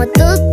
como tú